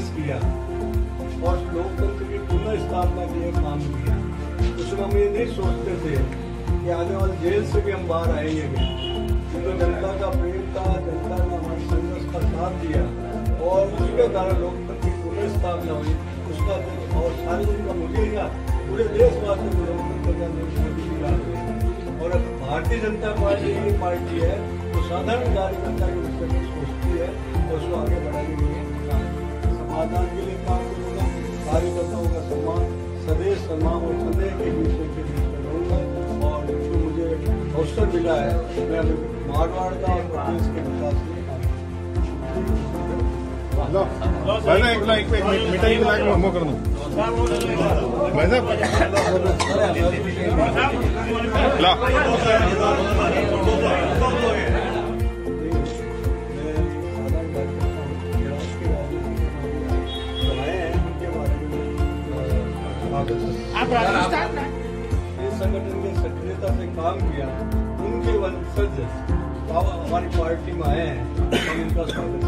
संघर्ष किया। और लोकतंत्र तो की पुनः स्थापना के लिए काम किया उस समय हम ये नहीं सोचते थे कि आने वाले जेल से भी हम बाहर आएँगे क्योंकि जनता का प्रेम था, जनता ने हमारे संघर्ष का साथ दिया। और उसके कारण लोकतंत्र की पुनः स्थापना हुई। उसका और सारे दिन का मुझे ही पूरे देशवासियों को लोकतंत्र का नरेंद्र मोदी और भारतीय जनता पार्टी पार्टी है जो साधारण कार्यकर्ता के रूप में सोचती है और उसको आगे बढ़ाने समाधान के लिए काम करूँगा कार्यकर्ताओं का सम्मान सदैव सम्मान और सदैव के विषय के बीच में रहूँगा और जो मुझे अवसर मिला है मैं मारवाड़ का और प्रदेश के विकास एक मिठाई भाई साहब आप राजस्थान में संगठन में सक्रियता से काम किया। उनके वंशज हमारी पार्टी में आए हैं। हम इनका स्वागत